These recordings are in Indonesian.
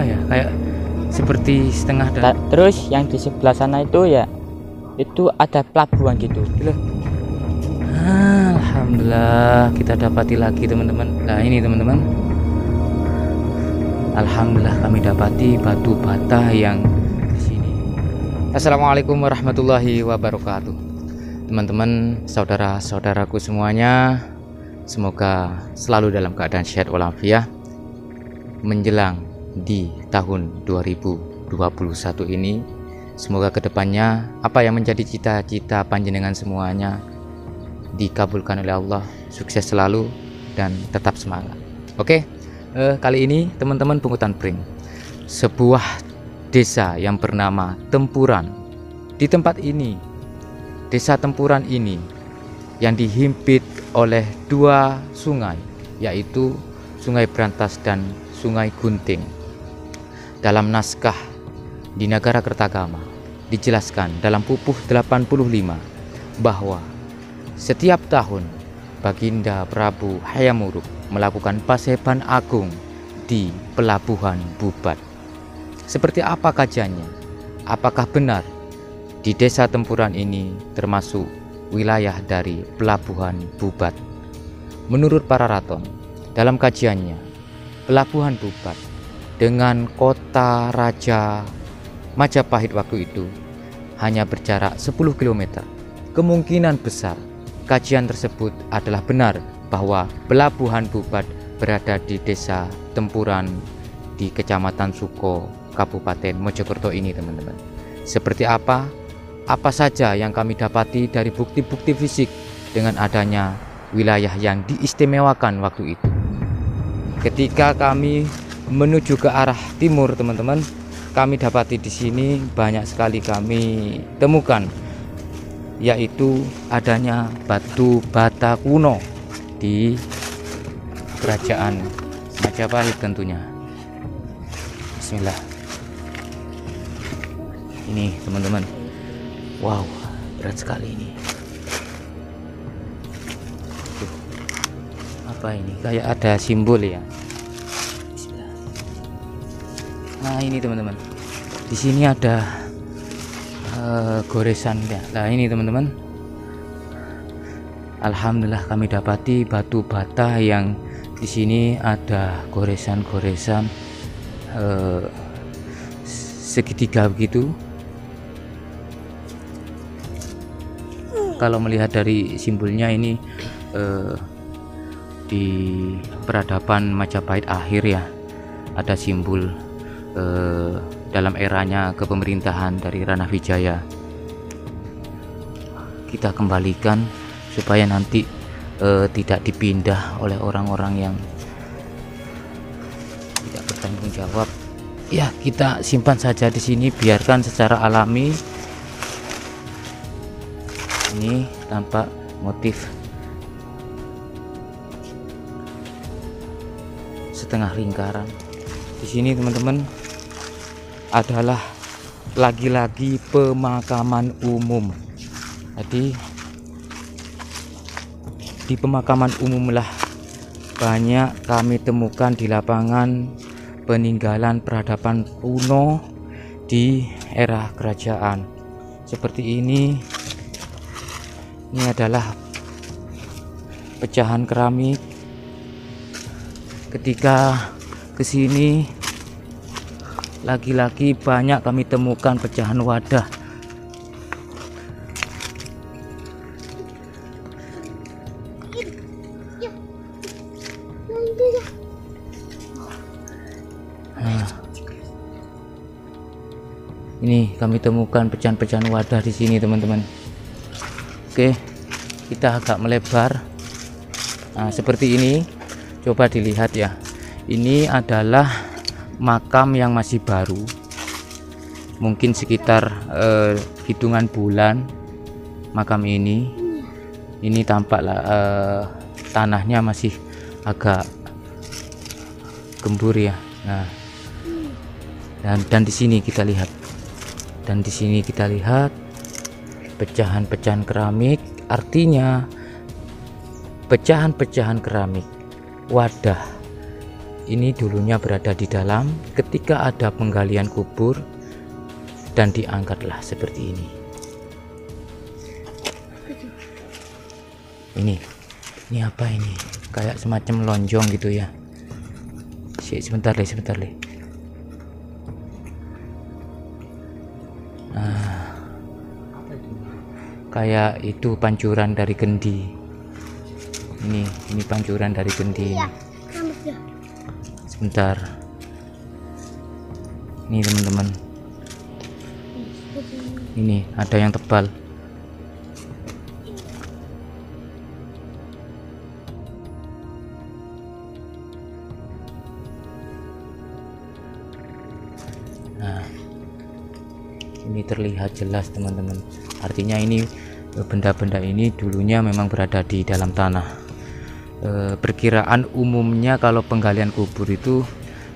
apa ya kayak seperti setengah dan terus yang di sebelah sana itu ya itu ada pelabuhan gitu Loh. Alhamdulillah kita dapati lagi teman-teman. Nah ini teman-teman. Alhamdulillah kami dapati batu bata yang di sini. Assalamualaikum warahmatullahi wabarakatuh. Teman-teman, saudara-saudaraku semuanya, semoga selalu dalam keadaan sehat walafiat menjelang di tahun 2021 ini. Semoga ke depannya apa yang menjadi cita-cita panjenengan semuanya dikabulkan oleh Allah, sukses selalu dan tetap semangat. Oke, eh, kali ini teman-teman pungutan pring, sebuah desa yang bernama Tempuran. Di tempat ini, desa Tempuran ini yang dihimpit oleh dua sungai, yaitu Sungai Berantas dan Sungai Gunting. Dalam naskah di negara Kertagama dijelaskan dalam pupuh 85 bahwa setiap tahun, Baginda Prabu Hayamuruk melakukan paseban agung di Pelabuhan Bubat. Seperti apa kajiannya? Apakah benar di desa Tempuran ini termasuk wilayah dari Pelabuhan Bubat? Menurut para raton, dalam kajiannya, Pelabuhan Bubat dengan kota Raja Majapahit waktu itu hanya berjarak 10 km. Kemungkinan besar kajian tersebut adalah benar bahwa pelabuhan Bubat berada di desa Tempuran di Kecamatan Suko, Kabupaten Mojokerto ini teman-teman. Seperti apa? Apa saja yang kami dapati dari bukti-bukti fisik dengan adanya wilayah yang diistimewakan waktu itu. Ketika kami menuju ke arah timur teman-teman, kami dapati di sini banyak sekali kami temukan yaitu adanya batu bata kuno di kerajaan Majapahit tentunya. Bismillah. Ini teman-teman. Wow, berat sekali ini. Apa ini? Kayak ada simbol ya. Nah, ini teman-teman. Di sini ada uh, goresan ya. Nah ini teman-teman. Alhamdulillah kami dapati batu bata yang di sini ada goresan-goresan uh, segitiga begitu. Kalau melihat dari simbolnya ini uh, di peradaban Majapahit akhir ya ada simbol uh, dalam eranya kepemerintahan dari Rana Wijaya. Kita kembalikan supaya nanti eh, tidak dipindah oleh orang-orang yang tidak bertanggung jawab. Ya kita simpan saja di sini biarkan secara alami. Ini tanpa motif setengah lingkaran. Di sini teman-teman adalah lagi-lagi pemakaman umum. Jadi di pemakaman umum lah banyak kami temukan di lapangan peninggalan peradaban kuno di era kerajaan. Seperti ini. Ini adalah pecahan keramik ketika ke sini lagi-lagi banyak kami temukan pecahan wadah. Nah, ini kami temukan pecahan-pecahan wadah di sini teman-teman. Oke kita agak melebar. Nah seperti ini. Coba dilihat ya. Ini adalah makam yang masih baru. Mungkin sekitar eh, hitungan bulan makam ini. Ini tampaklah eh, tanahnya masih agak gembur ya. Nah dan dan di sini kita lihat. Dan di sini kita lihat pecahan-pecahan keramik. Artinya pecahan-pecahan keramik wadah ini dulunya berada di dalam ketika ada penggalian kubur dan diangkatlah seperti ini. Ini, ini apa ini? Kayak semacam lonjong gitu ya. Si, sebentar deh, sebentar deh. Ah, kayak itu pancuran dari kendi. Ini, ini pancuran dari kendi. Iya, ini. Sebentar. Ini teman-teman. Ini ada yang tebal. Nah, ini terlihat jelas teman-teman. Artinya ini benda-benda ini dulunya memang berada di dalam tanah. Eh, perkiraan umumnya kalau penggalian kubur itu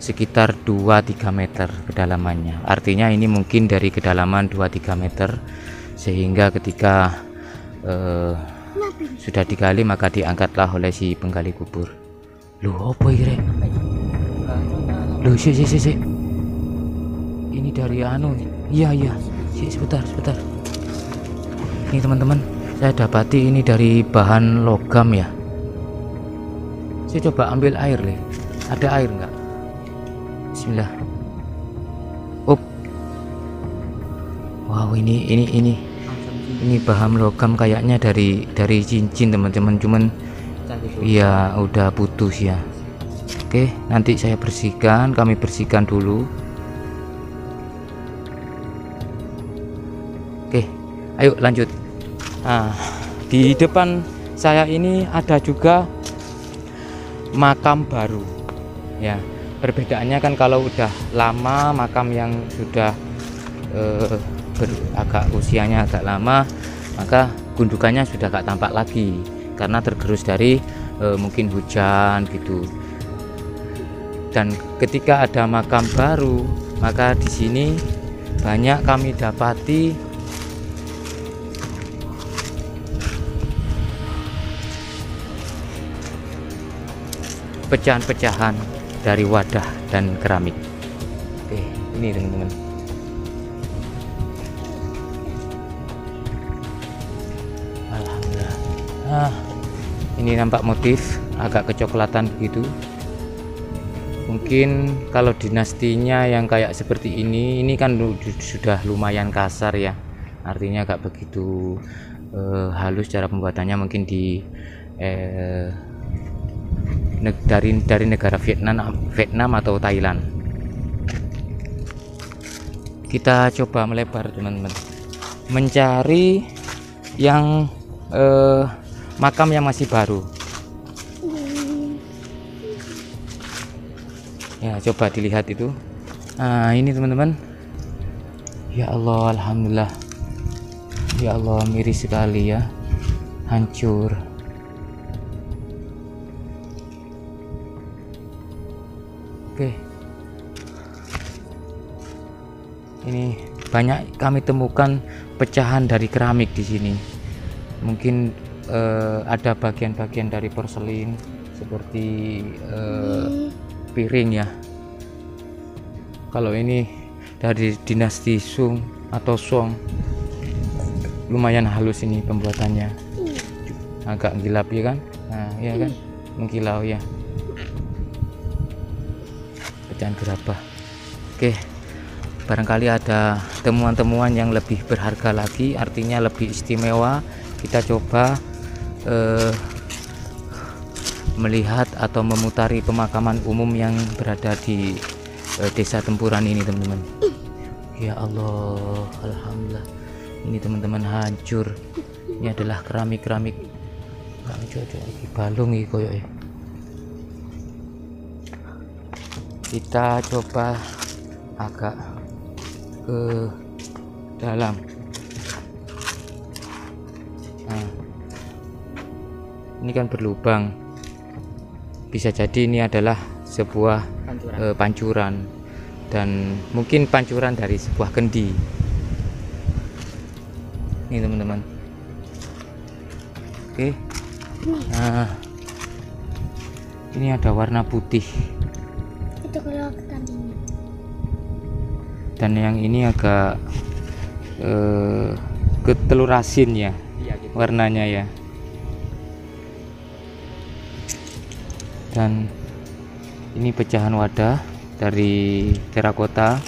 sekitar 2-3 meter kedalamannya. Artinya ini mungkin dari kedalaman 2-3 meter sehingga ketika eh, sudah digali maka diangkatlah oleh si penggali kubur. Loh, apa ini? Loh, si si si si. Ini dari anu. Iya, iya. Si, sebentar, sebentar. Ini teman-teman, saya dapati ini dari bahan logam ya. Saya coba ambil air, Le. Ada air nggak? Bismillah. Up. Wow, ini ini ini ini bahan logam kayaknya dari dari cincin teman-teman cuman iya udah putus ya oke nanti saya bersihkan kami bersihkan dulu oke ayo lanjut nah di depan saya ini ada juga makam baru. Ya perbedaannya kan kalau udah lama makam yang sudah eh, ber- agak usianya agak lama maka gundukannya sudah gak tampak lagi. Karena tergerus dari eh, mungkin hujan gitu. Dan ketika ada makam baru maka di sini banyak kami dapati pecahan-pecahan dari wadah dan keramik oke ini teman-teman Alhamdulillah. Ah, ini nampak motif agak kecoklatan begitu. Mungkin kalau dinastinya yang kayak seperti ini, ini kan sudah lumayan kasar ya. Artinya agak begitu eh, halus cara pembuatannya mungkin di eh, dari dari negara Vietnam Vietnam atau Thailand. Kita coba melebar teman-teman. Mencari yang eh, makam yang masih baru. Ya, coba dilihat itu. Nah, ini teman-teman. Ya Allah, alhamdulillah. Ya Allah, miris sekali ya. Hancur. Banyak kami temukan pecahan dari keramik di sini. Mungkin eh, ada bagian-bagian dari porselin seperti eh, piring ya. Kalau ini dari dinasti Sung atau Song, lumayan halus ini pembuatannya, agak gilap ya kan? Nah, ya kan, mengkilau ya. Pecahan gerabah. Oke, barangkali ada temuan-temuan yang lebih berharga lagi, artinya lebih istimewa. Kita coba eh, melihat atau memutari pemakaman umum yang berada di eh, desa Tempuran ini teman-teman. Ya Allah Alhamdulillah. Ini teman-teman hancur. Ini adalah keramik-keramik. Balung iki koyo ya kita coba agak ke dalam. Nah ini kan berlubang. Bisa jadi ini adalah sebuah eh, pancuran. Dan mungkin pancuran dari sebuah kendi. Ini teman-teman. Oke. Nah ini ada warna putih. Itu kalau dan yang ini agak eh, ke telur asin ya iya gitu. warnanya ya. Dan ini pecahan wadah dari terakota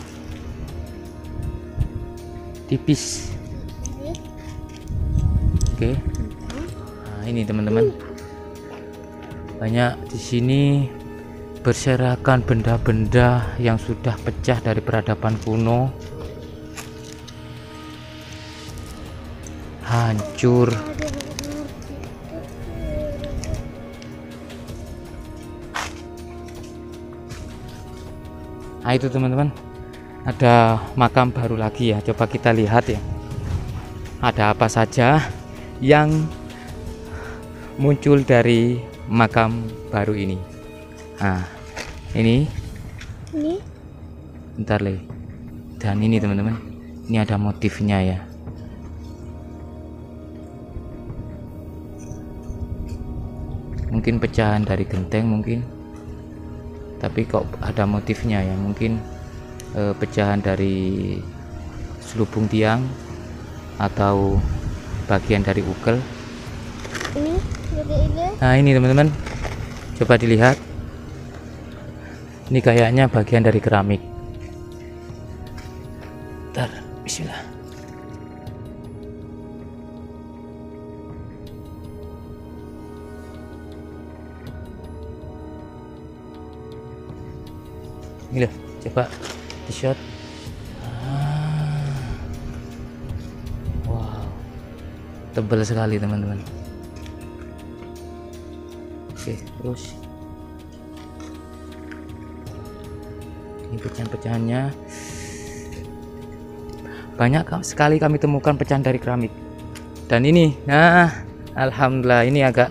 tipis. Oke. Nah ini teman-teman. Banyak di sini berserakan benda-benda yang sudah pecah dari peradaban kuno. Hancur. Nah itu teman-teman. Ada makam baru lagi ya. Coba kita lihat ya. Ada apa saja yang muncul dari makam baru ini? Nah ini? Ini? Bentar le. Dan ini teman-teman. Ini ada motifnya ya. Mungkin pecahan dari genteng mungkin. Tapi kok ada motifnya ya? Mungkin eh, pecahan dari selubung tiang atau bagian dari ukel. Ini nah ini teman-teman. Coba dilihat ini kayaknya bagian dari keramik. Bentar, bismillah. Ini loh coba di shot Ah. wow. Tebal sekali teman-teman. Oke terus pecahan-pecahannya banyak sekali kami temukan pecahan dari keramik. Dan ini nah alhamdulillah ini agak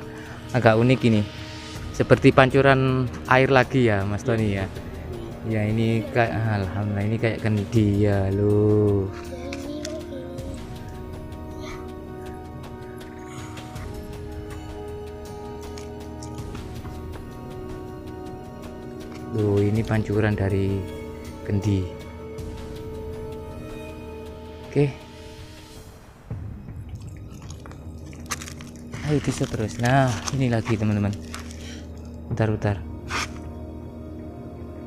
agak unik ini. Seperti pancuran air lagi ya Mas Tony ya. Ya ini kayak alhamdulillah ini kayak kendi ya loh Loh, ini pancuran dari kendi. Oke. Ayo bisa terus. Nah, ini lagi teman-teman. Bentar, bentar.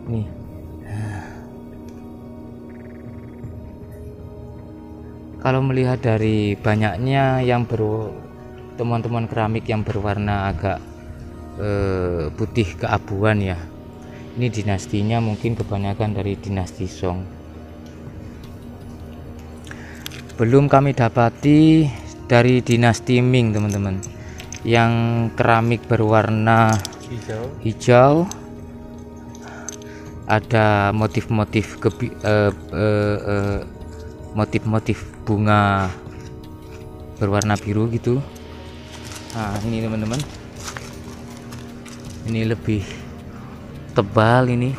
Nih. Kalau melihat dari banyaknya yang ber temuan-temuan keramik yang berwarna agak eh, putih keabuan ya ini dinastinya mungkin kebanyakan dari dinasti Song. Belum kami dapati dari dinasti Ming teman-teman yang keramik berwarna hijau. hijau. Ada motif-motif kebi- eh, eh, eh, motif-motif bunga berwarna biru gitu. Nah ini teman-teman. Ini lebih tebal ini.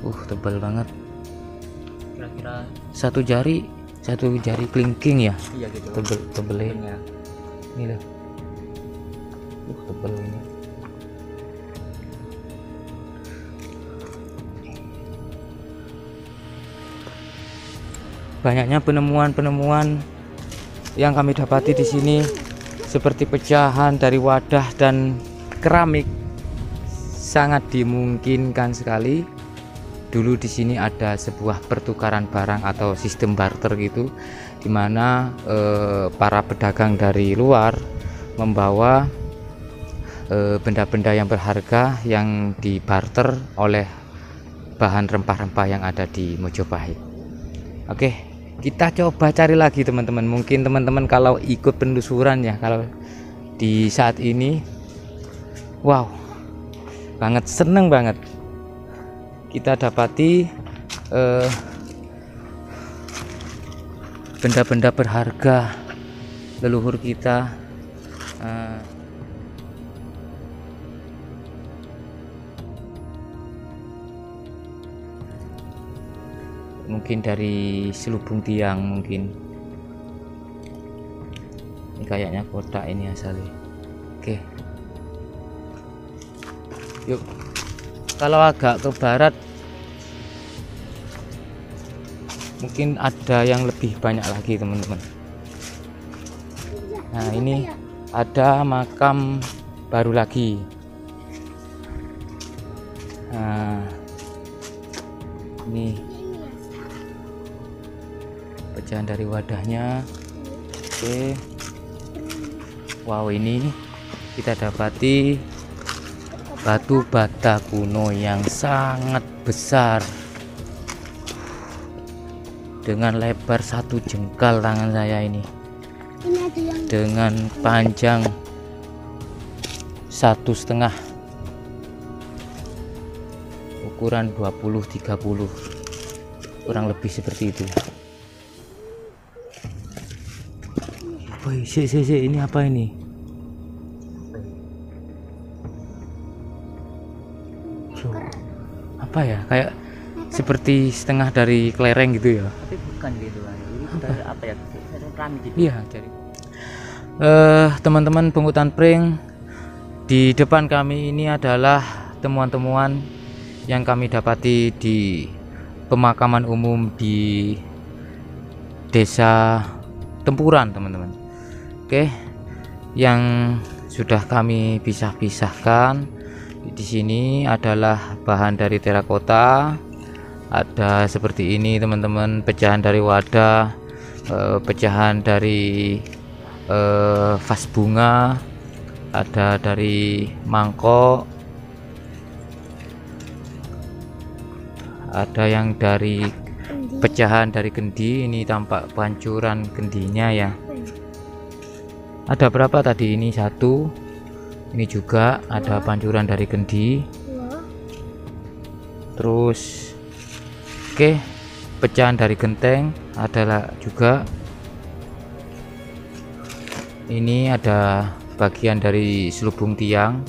Uh tebal banget. Kira-kira satu jari satu jari kelingking ya? Iya gitu. Tebel tebelnya. Bentuknya. ini loh. Uh tebel ini. Banyaknya penemuan-penemuan yang kami dapati di sini seperti pecahan dari wadah dan keramik sangat dimungkinkan sekali dulu di sini ada sebuah pertukaran barang atau sistem barter gitu di mana eh, para pedagang dari luar membawa eh, benda-benda yang berharga yang dibarter oleh bahan rempah-rempah yang ada di Mojopahit. Oke, kita coba cari lagi teman-teman. Mungkin teman-teman kalau ikut penelusuran ya kalau di saat ini wow banget seneng banget. Kita dapati eh, benda-benda berharga leluhur kita eh, mungkin dari selubung tiang mungkin. Ini kayaknya kotak ini asalnya oke yuk. Kalau agak ke barat mungkin ada yang lebih banyak lagi teman-teman. Nah ini ada makam baru lagi. Nah ini pecahan dari wadahnya. Oke. Wow ini kita dapati batu bata kuno yang sangat besar. Dengan lebar satu jengkal tangan saya ini. Dengan panjang satu setengah. Ukuran 20-30 kurang lebih seperti itu. Woi, si, si, si, ini apa ini? Apa ya? Kayak seperti setengah dari kelereng gitu ya? tapi bukan gitu kan ini apa ya gitu Iya, jadi eh teman-teman pungutan pring di depan kami ini adalah temuan-temuan yang kami dapati di pemakaman umum di desa Tempuran, teman-teman. Oke, yang sudah kami pisah-pisahkan di sini adalah bahan dari terakota. Ada seperti ini, teman-teman, pecahan dari wadah, eh, pecahan dari eh, vas bunga, ada dari mangkok, ada yang dari pecahan dari kendi. Ini tampak pancuran kendinya ya. Ada berapa tadi? Ini satu. Ini juga ada pancuran dari kendi. Dua. Terus, oke, pecahan dari genteng adalah juga. Ini ada bagian dari selubung tiang.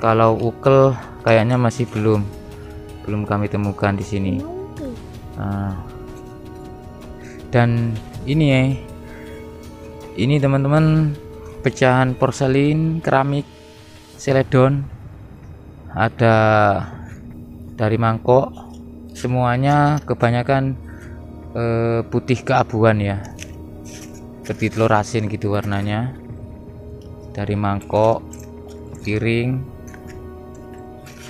Kalau ukel kayaknya masih belum, belum kami temukan di sini. Nah, dan ini ya, ini teman-teman pecahan porselin, keramik, seledon, ada dari mangkok, semuanya kebanyakan eh, putih keabuan ya, seperti telur asin gitu warnanya. Dari mangkok, piring,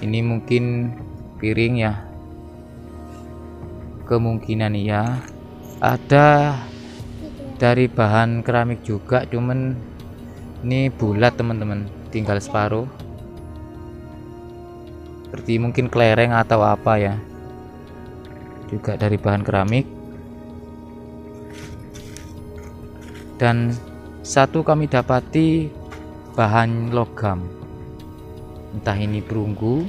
ini mungkin piring ya, kemungkinan iya. Ada dari bahan keramik juga cuman ini bulat teman-teman. Tinggal separuh. Seperti mungkin kelereng atau apa ya. Juga dari bahan keramik. Dan satu kami dapati bahan logam. Entah ini perunggu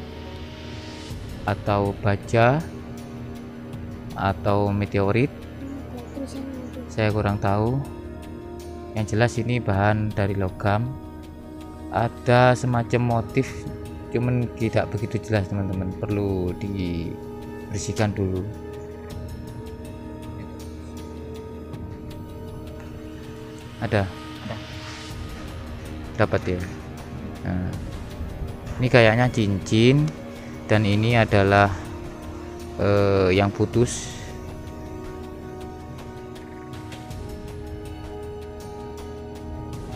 atau baja atau meteorit. Ya, saya kurang tahu yang jelas ini bahan dari logam. Ada semacam motif cuman tidak begitu jelas teman-teman. Perlu dibersihkan dulu. Ada? Ada. dapat ya? Nah, ini kayaknya cincin dan ini adalah eh, yang putus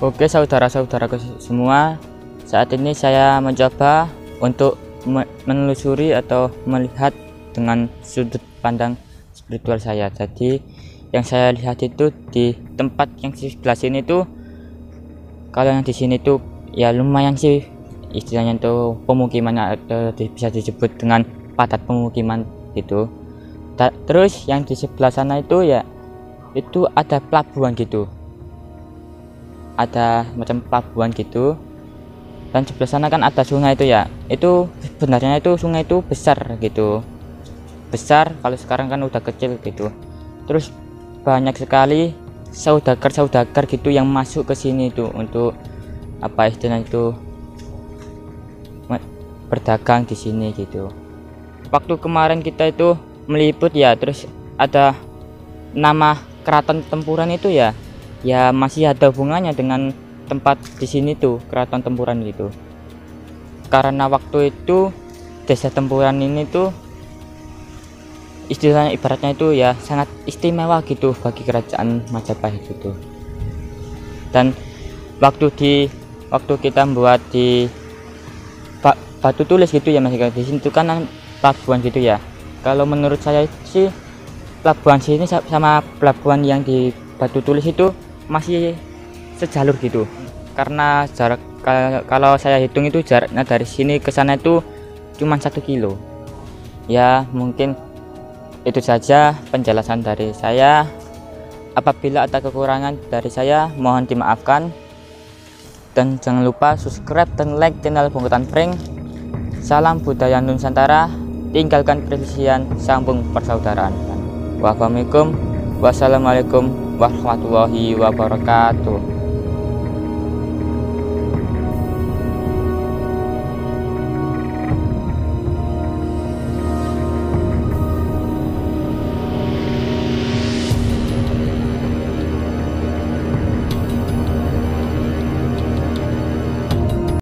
Oke saudara-saudaraku semua, saat ini saya mencoba untuk me- menelusuri atau melihat dengan sudut pandang spiritual saya. Jadi yang saya lihat itu di tempat yang sebelah sini tuh, kalau yang di sini tuh ya lumayan sih istilahnya tuh pemukimannya atau bisa disebut dengan padat pemukiman gitu. Terus yang di sebelah sana itu ya itu ada pelabuhan gitu ada macam pelabuhan gitu. Dan sebelah sana kan ada sungai itu ya. Itu sebenarnya itu sungai itu besar gitu. Besar kalau sekarang kan udah kecil gitu. Terus banyak sekali saudagar-saudagar gitu yang masuk ke sini tuh untuk apa istilahnya itu berdagang di sini gitu. Waktu kemarin kita itu meliput ya terus ada nama keraton tempuran itu ya ya masih ada hubungannya dengan tempat di sini tuh keraton tempuran gitu. Karena waktu itu desa tempuran ini tuh istilahnya ibaratnya itu ya sangat istimewa gitu bagi kerajaan Majapahit itu. Dan waktu di waktu kita membuat di ba- batu tulis gitu ya mas Ika. di situ kan pelabuhan gitu ya. Kalau menurut saya sih pelabuhan sini sa- sama pelabuhan yang di batu tulis itu masih sejalur gitu. Karena jarak ka- kalau saya hitung itu jaraknya dari sini ke sana itu cuma satu kilo. Ya mungkin itu saja penjelasan dari saya. Apabila ada kekurangan dari saya mohon dimaafkan. Dan jangan lupa subscribe dan like channel Bungkutan Prank salam budaya Nusantara. Tinggalkan perselisihan sambung persaudaraan. Wassalamualaikum. Wassalamualaikum warahmatullahi wabarakatuh